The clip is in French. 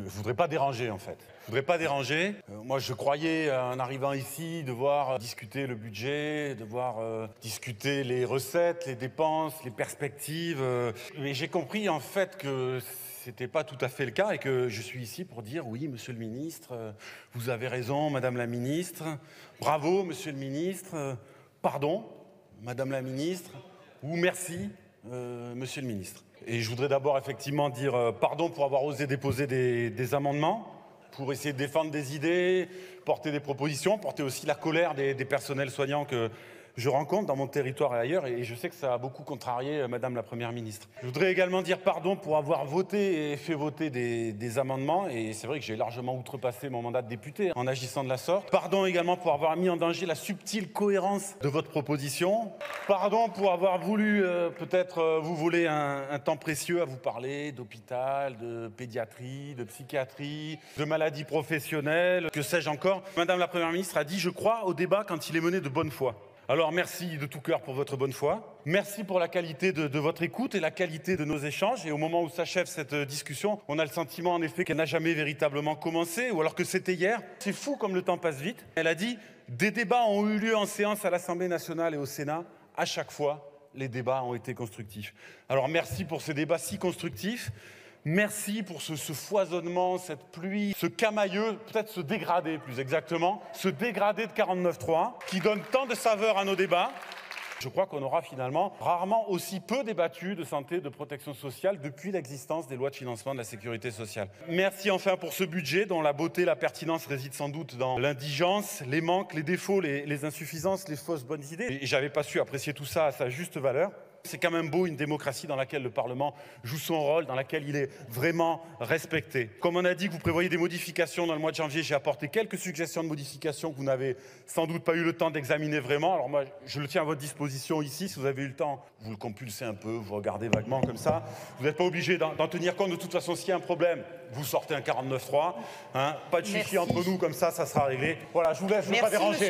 je ne voudrais pas déranger en fait. Je voudrais pas déranger. Euh, moi, je croyais, en arrivant ici, devoir discuter le budget, devoir euh, discuter les recettes, les dépenses, les perspectives. euh. mais j'ai compris en fait que c'était pas tout à fait le cas et que je suis ici pour dire oui, monsieur le ministre, euh, vous avez raison, madame la ministre. Bravo, monsieur le ministre. euh, pardon, madame la ministre. Ou merci, euh, monsieur le ministre. Et je voudrais d'abord effectivement dire euh, pardon pour avoir osé déposer des, amendements, pour essayer de défendre des idées, porter des propositions, porter aussi la colère des, des personnels soignants que je rencontre dans mon territoire et ailleurs, et je sais que ça a beaucoup contrarié euh, Madame la Première ministre. Je voudrais également dire pardon pour avoir voté et fait voter des, amendements, et c'est vrai que j'ai largement outrepassé mon mandat de député en agissant de la sorte. Pardon également pour avoir mis en danger la subtile cohérence de votre proposition. Pardon pour avoir voulu euh, peut-être euh, vous voler un, un temps précieux à vous parler d'hôpital, de pédiatrie, de psychiatrie, de maladies professionnelles, que sais-je encore? Madame la Première ministre a dit, je crois, au débat quand il est mené de bonne foi. Alors merci de tout cœur pour votre bonne foi. Merci pour la qualité de, votre écoute et la qualité de nos échanges. Et au moment où s'achève cette euh, discussion, on a le sentiment en effet qu'elle n'a jamais véritablement commencé, ou alors que c'était hier. C'est fou comme le temps passe vite. Elle a dit, des débats ont eu lieu en séance à l'Assemblée nationale et au Sénat. À chaque fois, les débats ont été constructifs. Alors merci pour ces débats si constructifs. Merci pour ce, foisonnement, cette pluie, ce camailleux, peut-être ce dégradé plus exactement, ce dégradé de 49.3 qui donne tant de saveur à nos débats. Je crois qu'on aura finalement rarement aussi peu débattu de santé, de protection sociale depuis l'existence des lois de financement de la sécurité sociale. Merci enfin pour ce budget dont la beauté, la pertinence réside sans doute dans l'indigence, les manques, les défauts, les, les insuffisances, les fausses bonnes idées. Et j'avais pas su apprécier tout ça à sa juste valeur. C'est quand même beau une démocratie dans laquelle le Parlement joue son rôle, dans laquelle il est vraiment respecté. Comme on a dit que vous prévoyez des modifications dans le mois de janvier, j'ai apporté quelques suggestions de modifications que vous n'avez sans doute pas eu le temps d'examiner vraiment. Alors moi, je le tiens à votre disposition ici. Si vous avez eu le temps, vous le compulsez un peu, vous regardez vaguement comme ça. Vous n'êtes pas obligé d'en tenir compte. De toute façon, s'il y a un problème, vous sortez un 49.3. Hein, pas de chichi entre nous, comme ça, ça sera réglé. Voilà, je vous laisse, je ne veux pas déranger.